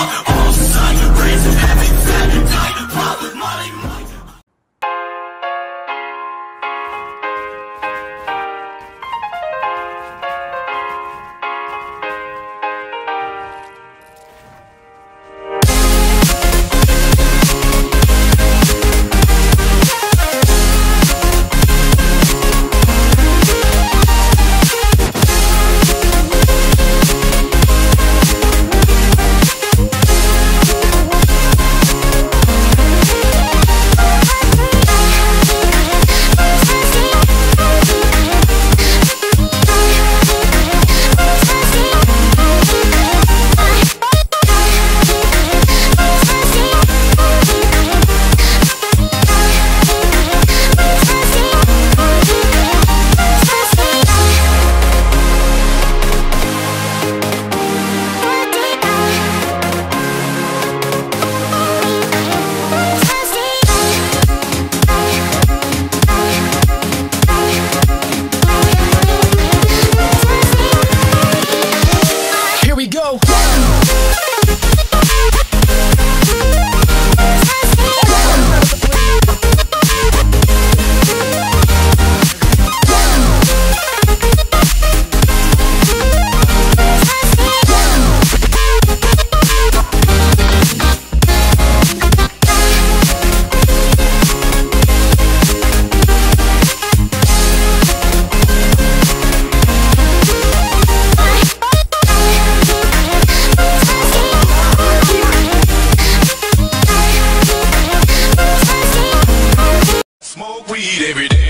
Oh, weed every day.